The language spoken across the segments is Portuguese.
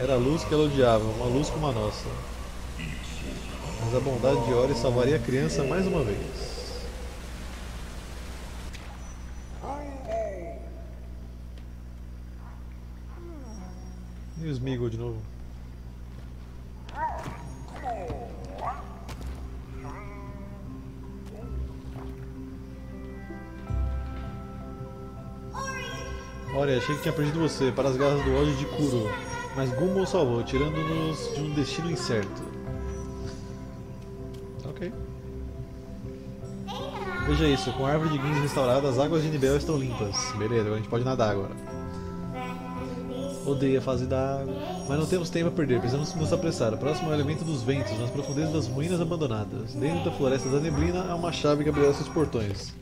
Era a luz que ela odiava, uma luz como a nossa. Mas a bondade de Ori salvaria a criança mais uma vez. E o Smeagol de novo. Ori, achei que tinha perdido você para as garras do ódio de Kuro, mas Gumball salvou, tirando-nos de um destino incerto. Ok. Veja isso, com a árvore de guins restaurada, as águas de Nibel estão limpas. Beleza, agora a gente pode nadar agora. Odeio a fase da água. Mas não temos tempo a perder, precisamos nos apressar. O próximo é o elemento dos ventos, nas profundezas das ruínas abandonadas. Dentro da floresta da neblina há uma chave que abrirá seus portões.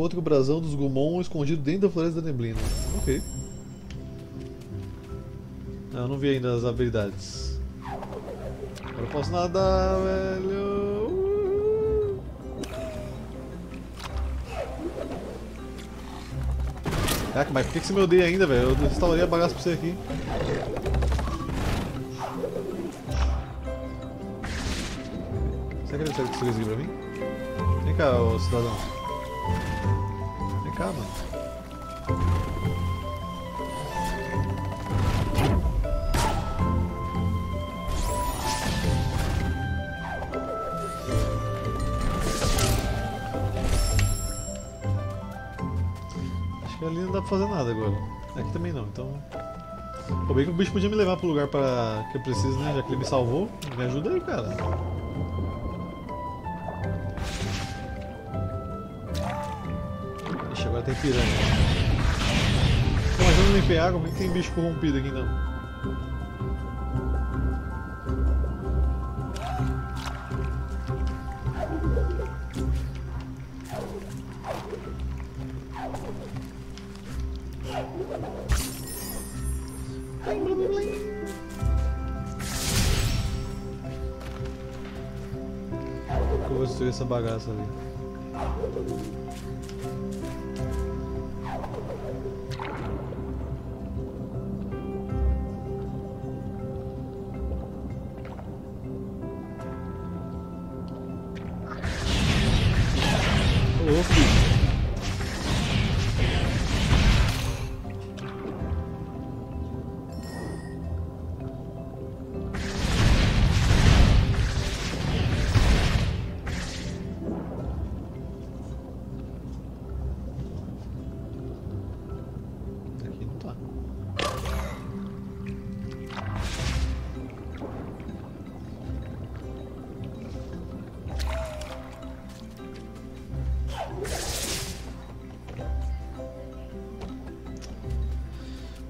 Encontre o brasão dos Gumon escondido dentro da floresta da neblina. Ok. Não, eu não vi ainda as habilidades. Agora eu posso nadar, velho. Uh. Caraca, mas por que que você me odeia ainda, velho? Eu restaurei a bagaça pra você aqui. Será que ele consegue destruir isso aqui pra mim? Vem cá, ô cidadão. Cá, mano. Ali não dá pra fazer nada agora. Aqui também não, então. Pô, bem que o bicho podia me levar pro lugar pra... que eu preciso, né? Já que ele me salvou. Me ajuda aí, cara. Tem piranha. Eu não limpei água, por que tem bicho corrompido aqui não? Eu vou destruir essa bagaça ali.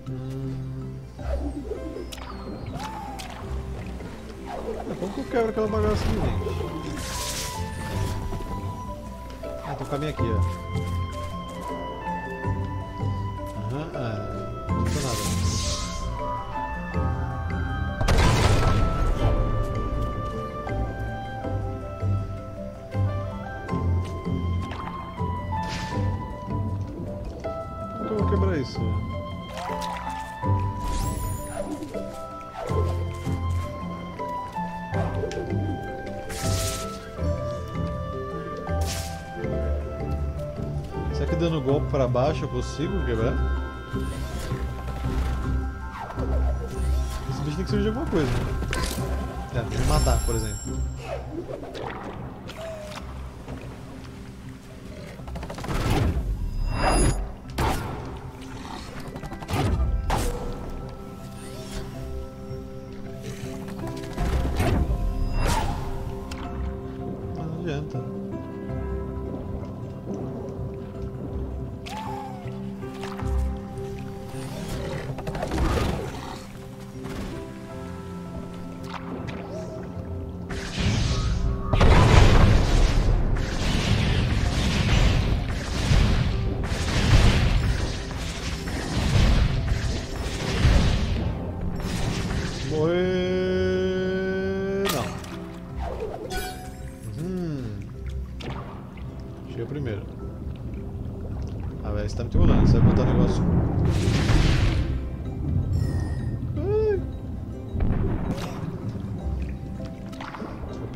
Hum. Ah, Como que eu quebro aquela bagaça ali, gente? Ah, tem um caminho aqui, ó. Para baixo eu consigo quebrar? Esse bicho tem que servir de alguma coisa. É, me matar, por exemplo.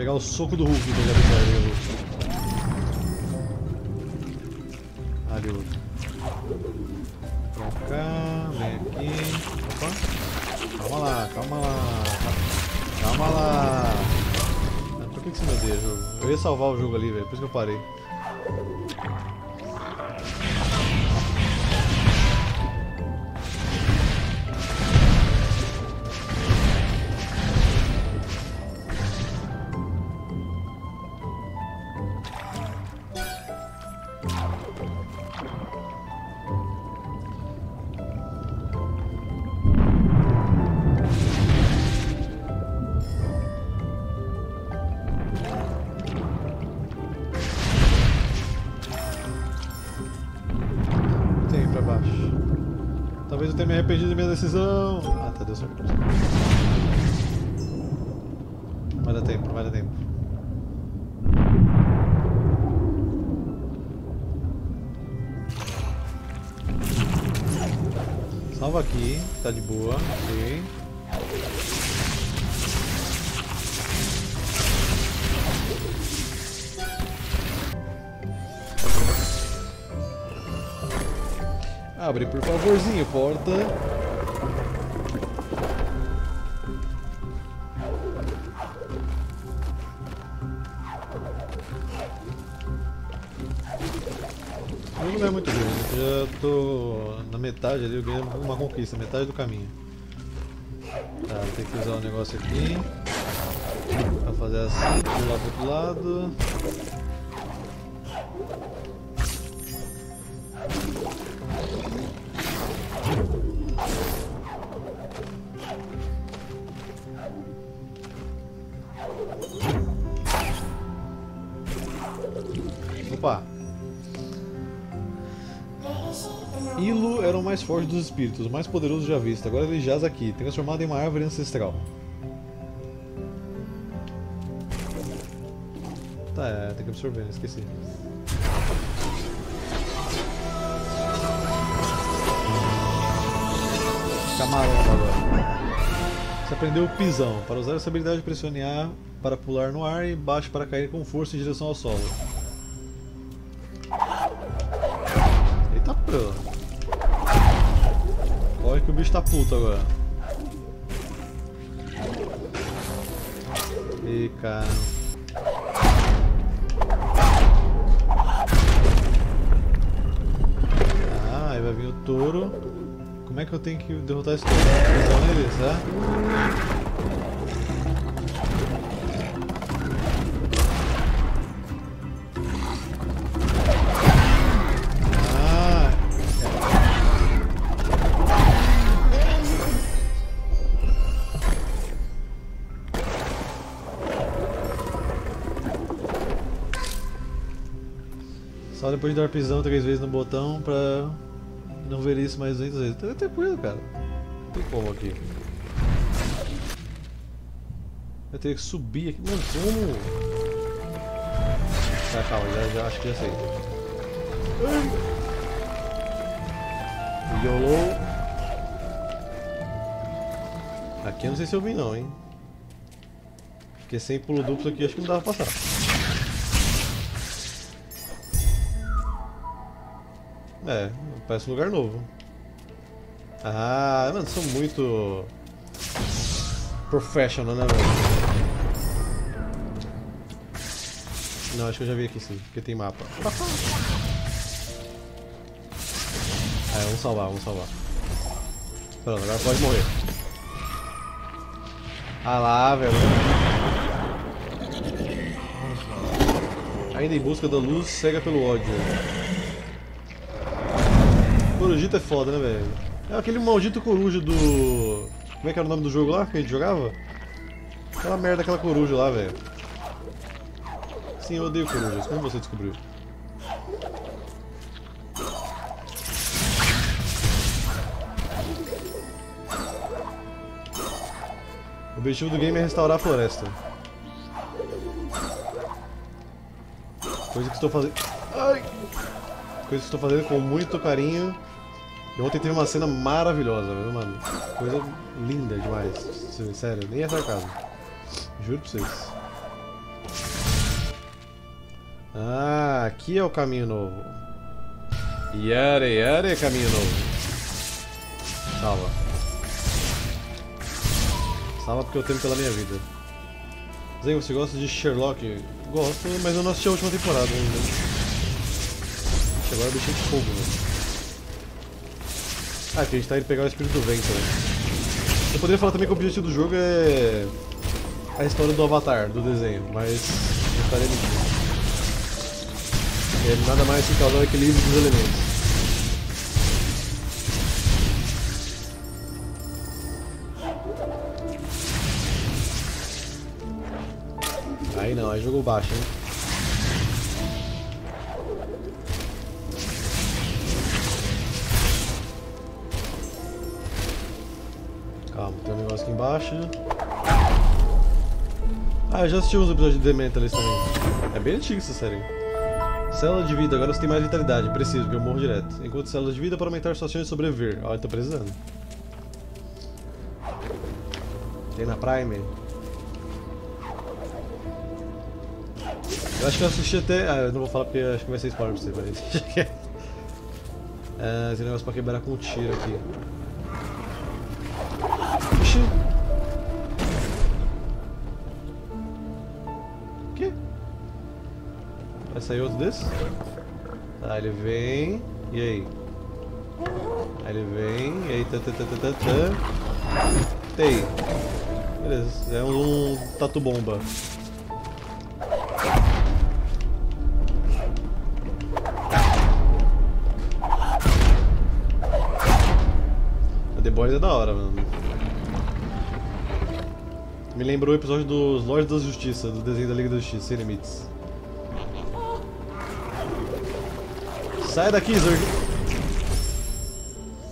Pegar o soco do Hulk e Hulk. Ali, Hulk. Pra cá, vem aqui. Opa. Calma lá, calma lá. Calma lá. Ah, Por que, que você me odeia, jogo? Eu ia salvar o jogo ali, velho. Por isso que eu parei. Decisão. Ah, tá, deu certo. Vai dar tempo, vai dar tempo. Salva aqui, tá de boa, ok. Abre, por favorzinho, porta. Metade ali, eu ganhei uma conquista, metade do caminho. Tá, vou ter que usar o negócio aqui. Pra fazer assim, pular pro outro lado. Forte dos espíritos, o mais poderoso já visto. Agora ele jaz aqui, transformado em uma árvore ancestral. Tá, é, tem que absorver, esqueci. Camarão agora. Você aprendeu o pisão. Para usar essa habilidade, pressione A para pular no ar e baixo para cair com força em direção ao solo. Eita pro. Corre que o bicho tá puto agora. Ih, cara. Ah, aí vai vir o touro. Como é que eu tenho que derrotar esse touro? Pisão nele, certo? Depois de dar pisão três vezes no botão pra não ver isso mais 200 vezes. Tá tranquilo, cara. Não tem como aqui. Eu teria que subir aqui. Mano, como? Tá, calma, já, já acho que já sei. YOLO. Aqui eu não sei se eu vi não, hein. Porque sem pulo duplo aqui acho que não dava pra passar. É, parece um lugar novo. Ah, mano, são muito. professional, né, velho? Não, acho que eu já vi aqui sim, porque tem mapa. Ah, vamos salvar, vamos salvar. Pronto, agora pode morrer. Ah lá, velho. Ainda em busca da luz, cega pelo ódio. Corujita é foda, né, velho? É aquele maldito coruja do. Como é que era o nome do jogo lá que a gente jogava? Aquela merda, aquela coruja lá, velho. Sim, eu odeio corujas. Como você descobriu? O objetivo do game é restaurar a floresta. Coisa que estou fazendo. Coisa que estou fazendo com muito carinho. E ontem teve uma cena maravilhosa, viu, mano? Coisa linda demais. Sério, nem é sarcasmo. Juro pra vocês. Ah, aqui é o caminho novo. Yare, yare, caminho novo. Salva. Salva porque eu temo pela minha vida. Zen, você gosta de Sherlock? Gosto, mas eu não assisti a última temporada ainda. Agora eu deixei de fogo, né? Ah, que a gente tá indo pegar o espírito do vento, né? Eu poderia falar também que o objetivo do jogo é a história do Avatar, do desenho, mas eu estaria mentindo. É nada mais que causar o equilíbrio dos elementos. Aí não, aí jogou baixo, hein? Ah, eu já assisti uns episódios de The Mentalist também. É bem antigo essa série. Célula de vida, agora você tem mais vitalidade. Preciso, porque eu morro direto. Enquanto célula de vida para aumentar suas chances de sobreviver. Ó, eu tô precisando. Tem na Prime? Eu acho que eu assisti até. Ah, eu não vou falar porque acho que vai ser spoiler pra você, mas. É, tem negócio pra quebrar com um tiro aqui. Sair outro desse? Tá, ele vem. E aí? Aí ele vem, e aí tá, tá, tá, tá, tá. Tem. Beleza, é um, um tatu bomba. A The Boys é da hora, mano. Me lembrou o episódio dos Lords da Justiça, do desenho da Liga da Justiça, Sem Limites. Sai daqui, Zerg!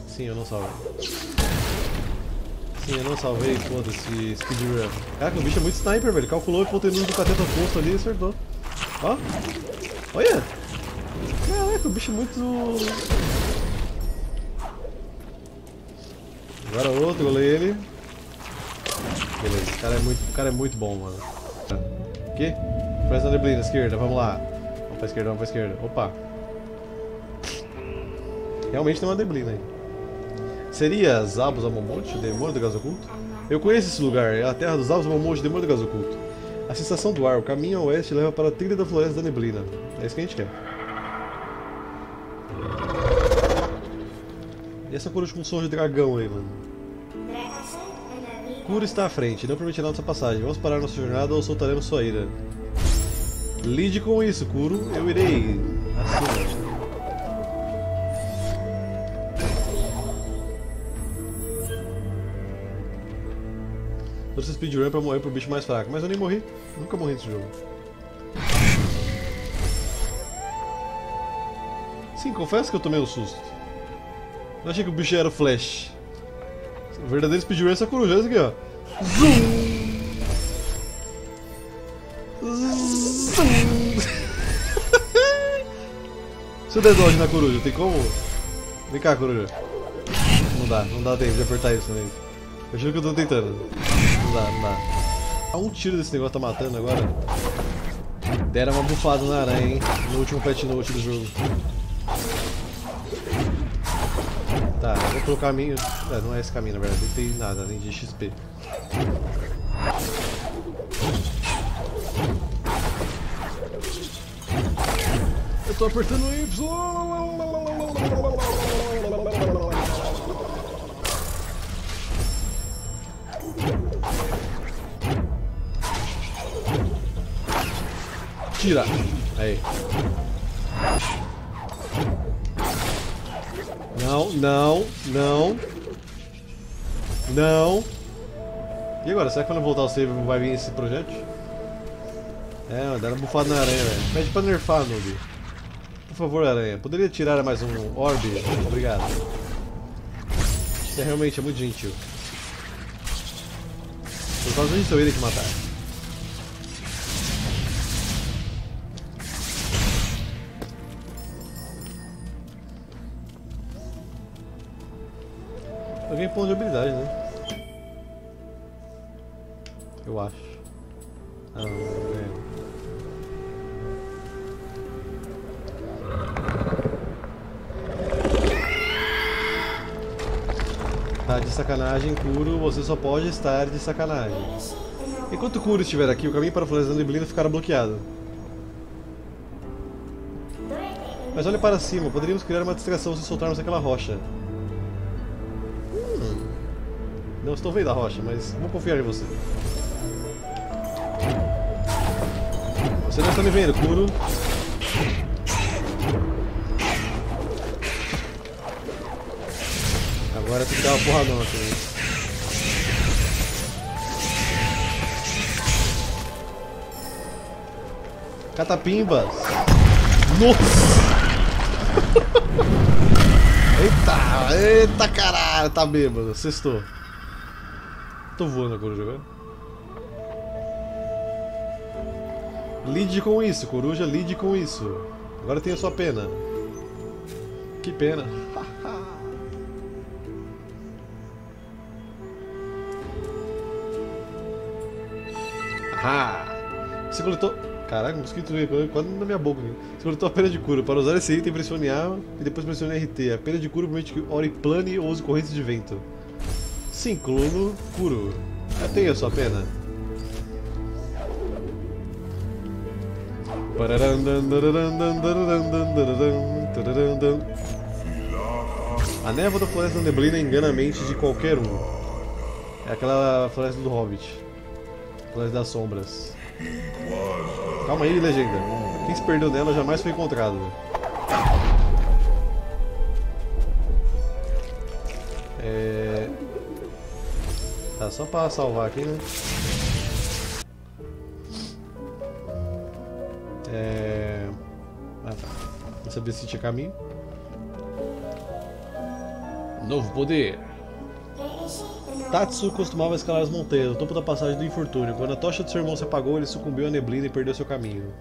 Sim, eu não salvei. Sim, eu não salvei, foda-se, speedrun. Caraca, o bicho é muito sniper, velho. Calculou a hipotenusa do cateta oposto ali e acertou. Ó! Olha! Caraca, o bicho é muito... Agora outro, golei ele. Beleza, o cara é muito, o cara é muito bom, mano. O quê? Presta na neblina, esquerda, vamos lá. Vamos pra esquerda, vamos pra esquerda. Opa! Realmente tem uma neblina aí. Seria Zabos Amomonte, demônio do gás oculto? Eu conheço esse lugar, é a terra dos Zabos Amomonte, demônio do gás oculto. A sensação do ar, o caminho a oeste leva para a trilha da floresta da neblina. É isso que a gente quer. E essa cor com som de dragão aí, mano? Cura está à frente, não permitirá nossa passagem. Vamos parar nossa jornada ou soltaremos sua ira. Lide com isso, Kuro. Eu irei acima. Trouxe speedrun pra morrer pro bicho mais fraco, mas eu nem morri. Nunca morri nesse jogo. Sim, confesso que eu tomei um susto. Não achei que o bicho era o Flash. O verdadeiro speedrun é essa coruja, esse aqui, ó. Zoom! Se eu der dodge na coruja, tem como? Vem cá, coruja. Não dá, não dá tempo de apertar isso, né? Eu juro que eu tô tentando. Não dá, não dá. Um tiro desse negócio tá matando agora. Deram uma bufada na aranha, hein? No último pet note do jogo. Tá, vou pelo caminho. É, não é esse caminho na verdade, não tem nada além de XP. Eu tô apertando Y. Tira! Aí. Não, não, não. Não. E agora, será que quando eu voltar ao save vai vir esse projeto? É, deram bufada na aranha, velho. Pede pra nerfar, noob. Por favor, aranha. Poderia tirar mais um orb? Obrigado. Você realmente é muito gentil. Por causa disso eu irei te matar. Eu ganhei ponto de habilidade, né? Eu acho. Ah, não, não. Tá de sacanagem, Kuro, você só pode estar de sacanagem. Enquanto Kuro estiver aqui, o caminho para a Floresta da Neblina ficará bloqueado. Mas olhe para cima, poderíamos criar uma distração se soltarmos aquela rocha. Não estou vendo a rocha, mas vou confiar em você. Você não está me vendo, Kuro. Agora tem que dar uma porradão aqui. Catapimbas! Nossa! eita! Eita caralho! Tá bêbado, sextou. Tô voando coruja agora. Lide com isso, coruja, lide com isso. Agora tem a sua pena. Que pena. Ah! Você coletou. Caraca, um mosquito veio quase na minha boca. Você coletou a pena de cura. Para usar esse item, pressione A e depois pressione RT. A pena de cura permite que ore plane ou use correntes de vento. Já tem a sua pena. A névoa da floresta neblina engana a mente de qualquer um. É aquela floresta do Hobbit. Floresta das sombras. Calma aí, legenda. Quem se perdeu nela jamais foi encontrado. É... Tá, só pra salvar aqui, né? É... Ah, tá. Vamos saber se tinha caminho. Novo poder. Tatsu costumava escalar as montanhas, no topo da passagem do infortúnio. Quando a tocha do seu irmão se apagou, ele sucumbiu à neblina e perdeu seu caminho.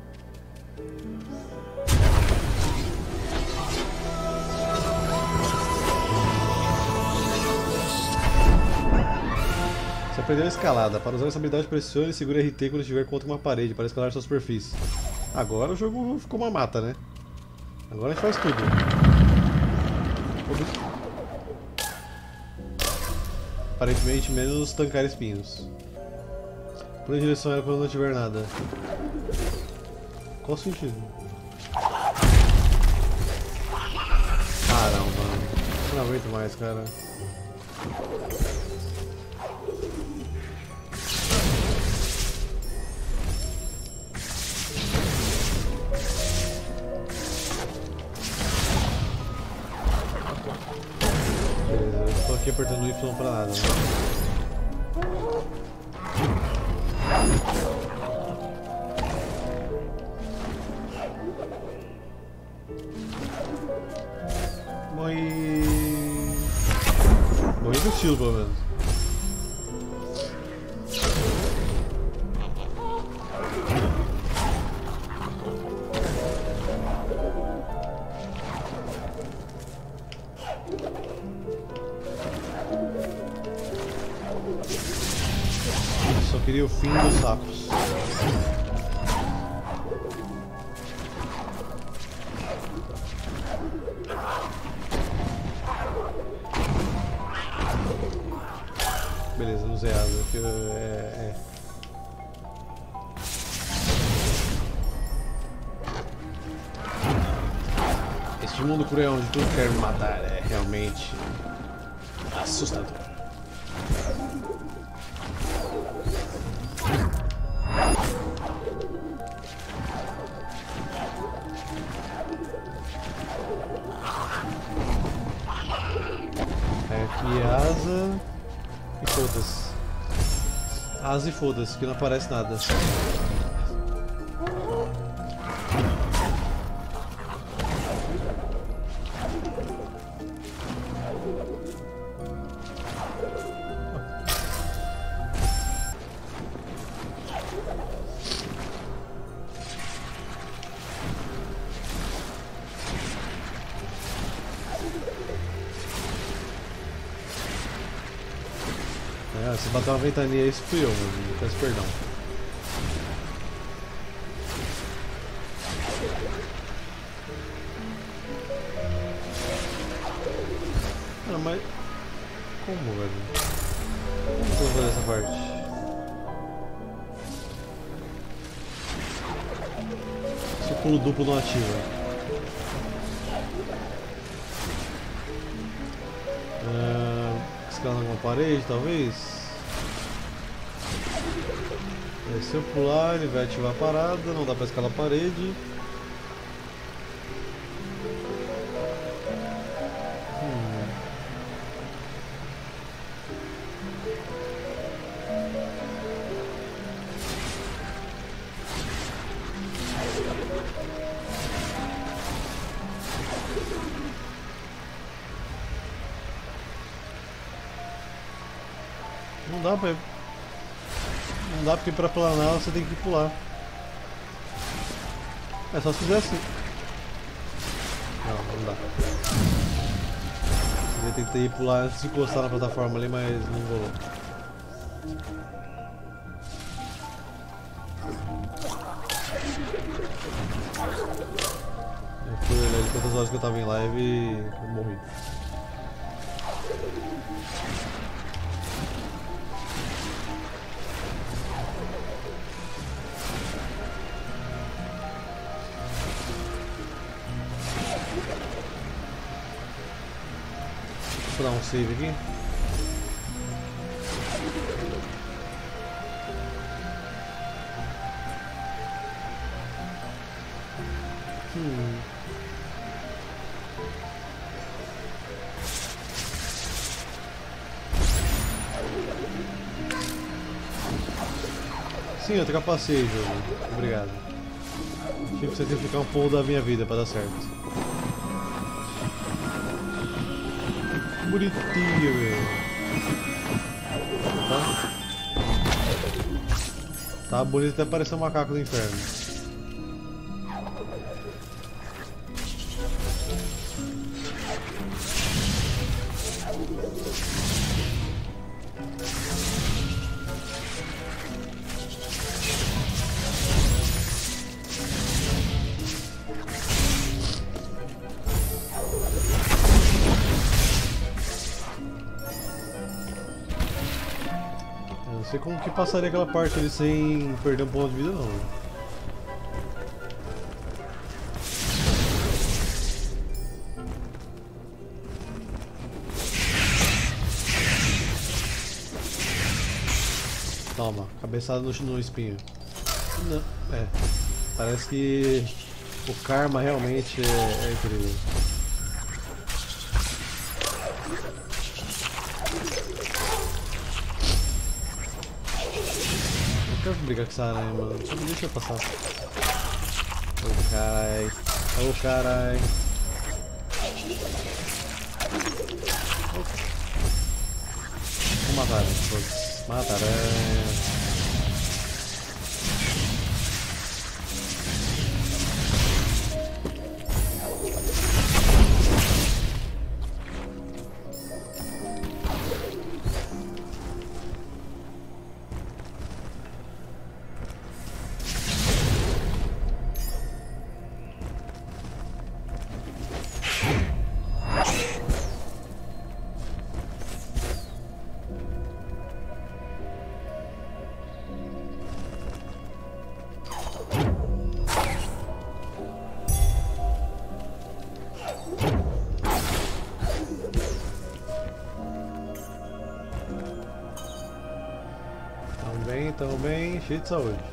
Aprendeu a escalada. Para usar essa habilidade, pressione e segure RT quando estiver contra uma parede para escalar sua superfície. Agora o jogo ficou uma mata, né? Agora a gente faz tudo. Aparentemente menos tancar espinhos. Por direção era quando não tiver nada. Qual o sentido? Caramba, não aguento mais, cara. Aqui apertando Y pra nada. Né? Morri. Morri do estilo, pelo menos. Asa e foda-se, que não aparece nada. Ventania, isso fui eu, mano. Peço perdão. Mano, mas. Como, velho? Como que eu vou fazer essa parte? Se o pulo duplo não ativa. Ah, escalar alguma parede, talvez? Se eu pular, ele vai ativar a parada, não dá pra escalar a parede. Porque pra planar você tem que pular. É só se fizer assim. Não, não dá. Eu tentei pular antes de encostar na plataforma ali, mas não rolou. Eu fui olhar ele quantas horas que eu tava em live e eu morri. Vou dar um save aqui. Hum. Sim, eu trapacei jogo. Obrigado. Tive que sacrificar um pouco da minha vida pra dar certo. Bonitinho, meu. Tá? Tá bonito até parecer um macaco do inferno. Sei como que passaria aquela parte ali sem perder um ponto de vida não. né? Toma, cabeçada no, no espinho. Não, é. Parece que o karma realmente é, é incrível. Brigar com essa aranha, mano. Deixa eu passar. Ô carai. Ô carai. Vou matar foda-se. Mata aranha. Tamo bem, cheio de saúde.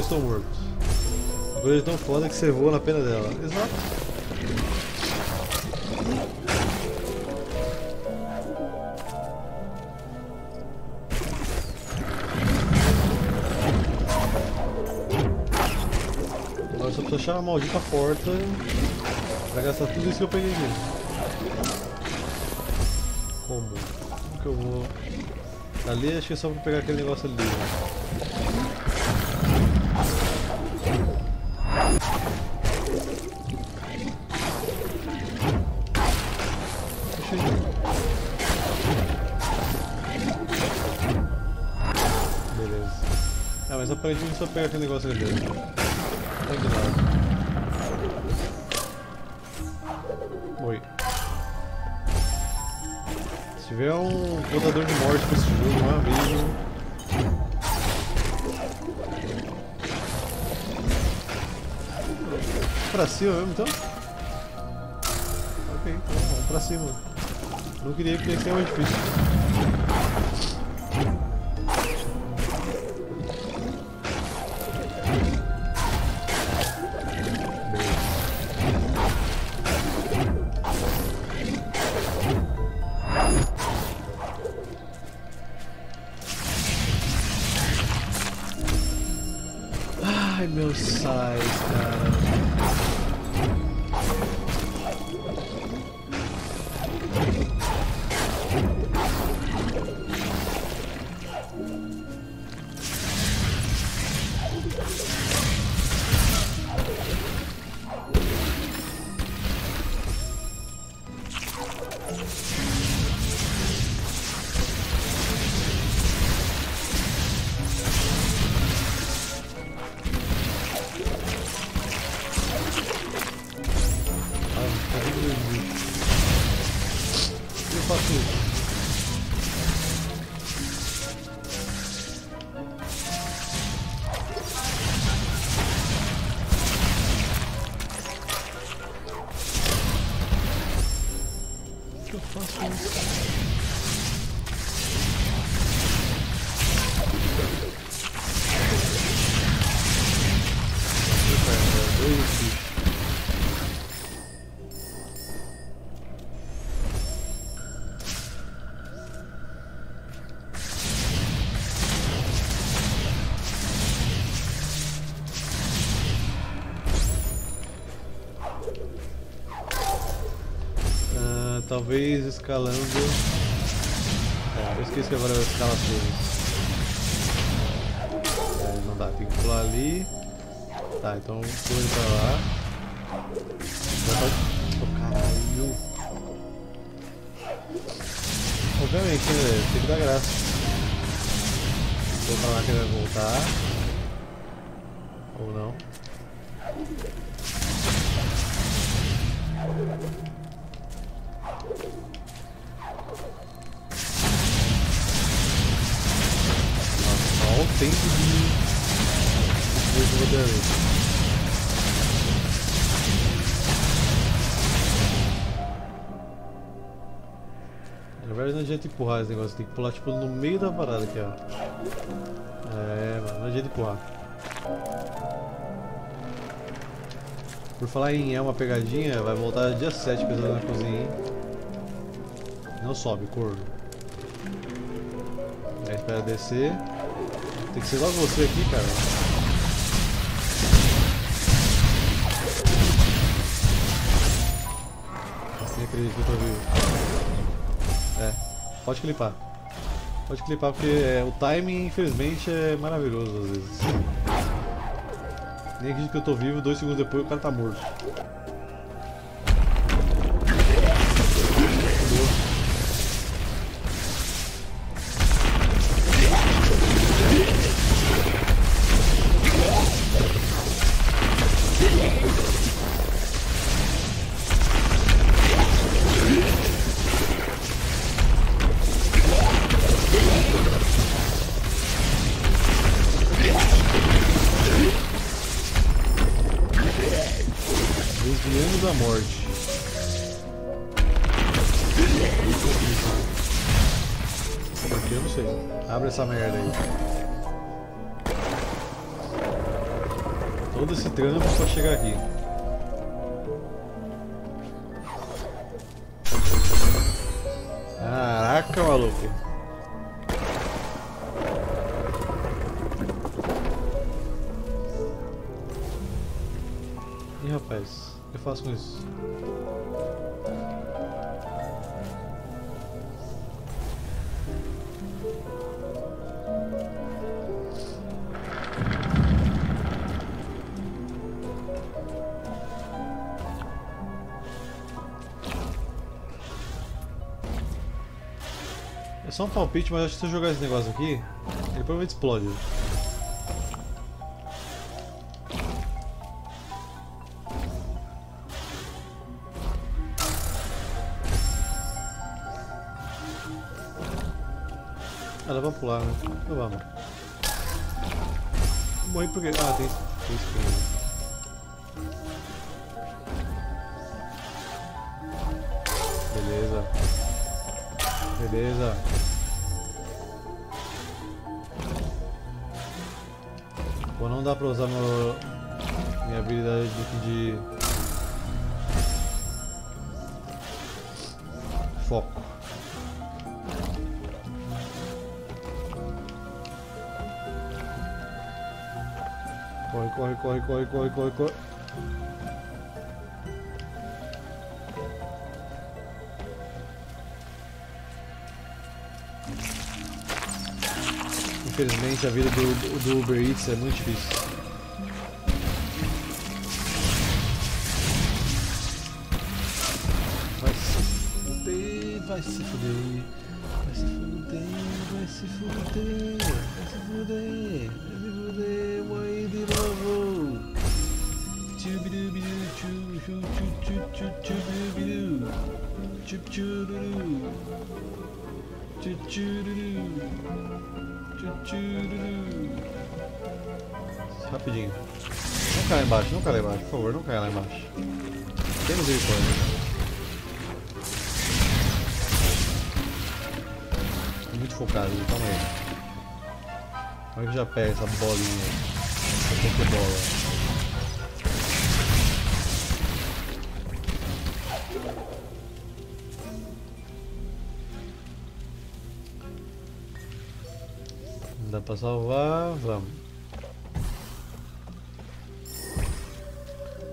Eu estou morto. A coisa tão foda que você voa na pena dela. Exato. Agora só preciso achar a maldita porta pra gastar tudo isso que eu peguei aqui. Como? Como que eu vou... Ali acho que é só pra pegar aquele negócio ali, né? Mas aparentemente só pega aquele negócio ali dentro. Não ignora. Oi. Se tiver um contador de morte pra esse jogo, um aviso. Pra cima mesmo então? Ok, então vamos pra cima. Não queria que esse é mais difícil. Okay. Talvez escalando. É, eu esqueci agora das escalações. É, não dá, tem que pular ali. Tá, então pula pra lá. Oh, caralho! Obviamente, né? Tem que dar graça. Vou pra lá que ele vai voltar. Ou não. Adianta empurrar esse negócio, tem que pular tipo no meio da parada aqui, ó. É, mano, não adianta empurrar. Por falar em é uma pegadinha, vai voltar dia 7 pesado na cozinha, hein? Não sobe, corno. Aí espera descer. Tem que ser logo você aqui, cara. Nem acredito que eu tô vivo. Pode clipar. Pode clipar porque é, o timing, infelizmente, é maravilhoso às vezes. Nem acredito que eu tô vivo, dois segundos depois o cara tá morto. Abre essa merda aí. Todo esse trampo pra chegar aqui. Caraca, maluco. Ih, rapaz, o que eu faço com isso? Só um palpite, mas acho que se eu jogar esse negócio aqui, ele provavelmente explode. Ela vai pular, né? Então vamos. Morri porque. Ah, tem, tem espinho. Beleza. Beleza. Pô, não dá pra usar meu, minha habilidade de, foco. Corre, corre, corre, corre, corre, corre, corre. Infelizmente a vida do, do Uber Eats é muito difícil. Vai se fuder, vai se fuder. Vai se fuder, vai se fuder, vai se fuder, vai se fuder, mãe de novo. Tchubidubidu, tchu, tchu, tchu, tchu, tchu, tchubidubidu. Tchup, tchururu. Tchu, tchururu. Rapidinho. Não cai lá embaixo, não cai lá embaixo, por favor, não cai lá embaixo. Tem misericórdia. muito focado, calma aí. É que já pego essa bolinha? Essa pokebola. Pra salvar, vamos.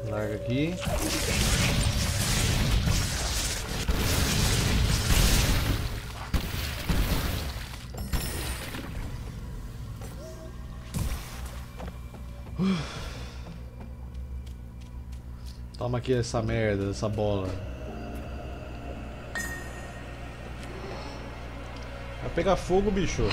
Larga aqui. Toma aqui essa merda, essa bola. Vai pegar fogo, bicho.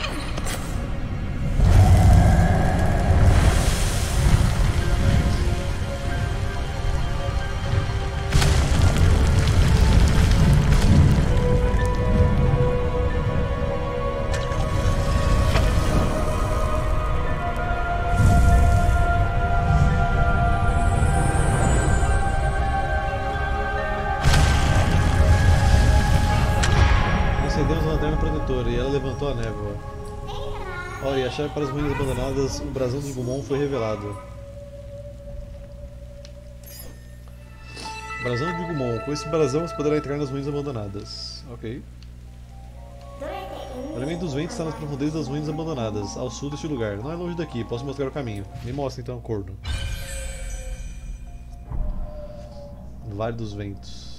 Chave para as ruínas abandonadas, o brasão dos Gumon foi revelado. Brasão de Gumon. Com esse brasão você poderá entrar nas ruínas abandonadas. Ok. O elemento dos ventos está nas profundezas das ruínas abandonadas, ao sul deste lugar. Não é longe daqui, posso mostrar o caminho. Me mostra então, corno. Vale dos Ventos.